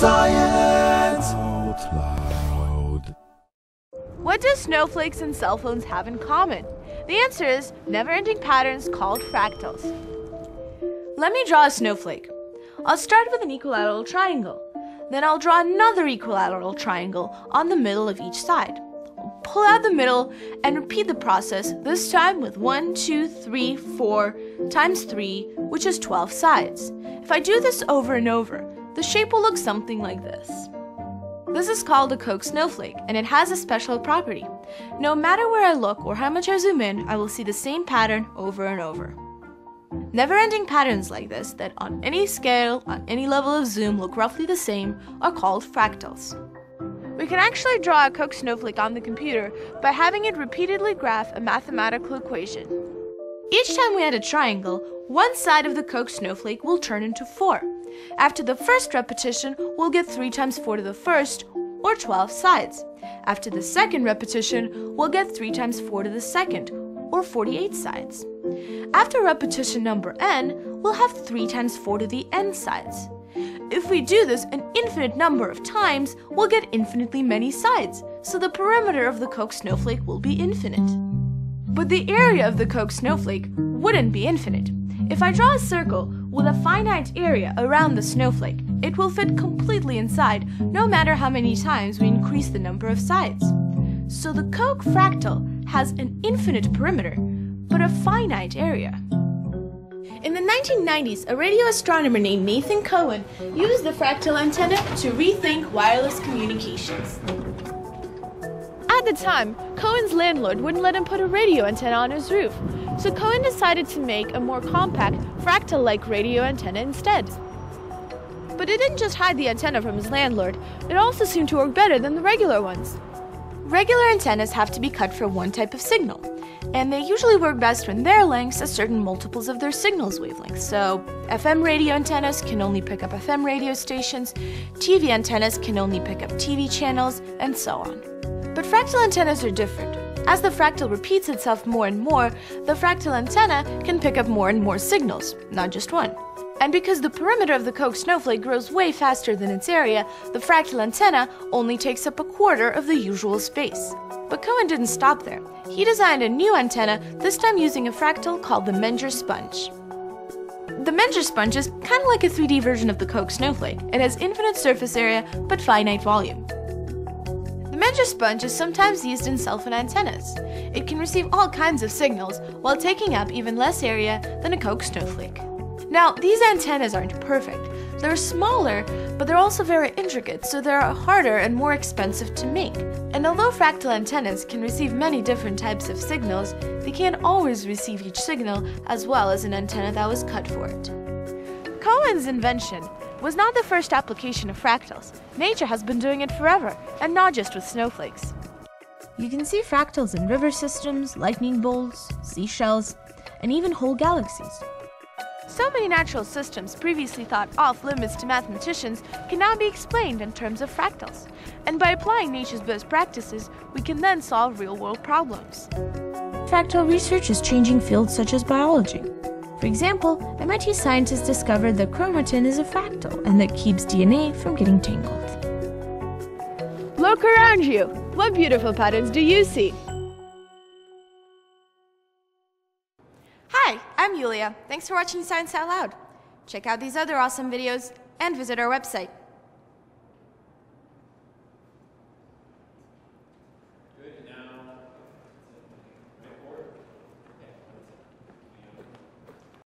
Science Out Loud. What do snowflakes and cell phones have in common? The answer is never ending patterns called fractals. Let me draw a snowflake. I'll start with an equilateral triangle. Then I'll draw another equilateral triangle on the middle of each side. Pull out the middle and repeat the process, this time with 1, 2, 3, 4 times 3, which is 12 sides. If I do this over and over, the shape will look something like this. This is called a Koch snowflake, and it has a special property. No matter where I look or how much I zoom in, I will see the same pattern over and over. Never-ending patterns like this, that on any scale, on any level of zoom look roughly the same, are called fractals. We can actually draw a Koch snowflake on the computer by having it repeatedly graph a mathematical equation. Each time we add a triangle, one side of the Koch snowflake will turn into 4. After the first repetition, we'll get 3 times 4 to the first, or 12 sides. After the second repetition, we'll get 3 times 4 to the second, or 48 sides. After repetition number n, we'll have 3 times 4 to the n sides. If we do this an infinite number of times, we'll get infinitely many sides, so the perimeter of the Koch snowflake will be infinite. But the area of the Koch snowflake wouldn't be infinite. If I draw a circle with a finite area around the snowflake, it will fit completely inside no matter how many times we increase the number of sides. So the Koch fractal has an infinite perimeter, but a finite area. In the 1990s, a radio astronomer named Nathan Cohen used the fractal antenna to rethink wireless communications. At the time, Cohen's landlord wouldn't let him put a radio antenna on his roof, so Cohen decided to make a more compact, fractal like radio antenna instead. But it didn't just hide the antenna from his landlord, it also seemed to work better than the regular ones. Regular antennas have to be cut for one type of signal, and they usually work best when their lengths are certain multiples of their signal's wavelength. So, FM radio antennas can only pick up FM radio stations, TV antennas can only pick up TV channels, and so on. But fractal antennas are different. As the fractal repeats itself more and more, the fractal antenna can pick up more and more signals, not just one. And because the perimeter of the Koch snowflake grows way faster than its area, the fractal antenna only takes up a quarter of the usual space. But Cohen didn't stop there. He designed a new antenna, this time using a fractal called the Menger sponge. The Menger sponge is kind of like a 3D version of the Koch snowflake. It has infinite surface area, but finite volume. Menger sponge is sometimes used in cell phone antennas. It can receive all kinds of signals while taking up even less area than a Koch snowflake. Now, these antennas aren't perfect. They're smaller, but they're also very intricate, so they're harder and more expensive to make. And although fractal antennas can receive many different types of signals, they can't always receive each signal as well as an antenna that was cut for it. Cohen's invention was not the first application of fractals. Nature has been doing it forever, and not just with snowflakes. You can see fractals in river systems, lightning bolts, seashells, and even whole galaxies. So many natural systems previously thought off limits to mathematicians can now be explained in terms of fractals. And by applying nature's best practices, we can then solve real world problems. Fractal research is changing fields such as biology. For example, MIT scientists discovered that chromatin is a fractal and that keeps DNA from getting tangled. Look around you! What beautiful patterns do you see? Hi, I'm Yulia. Thanks for watching Science Out Loud. Check out these other awesome videos and visit our website,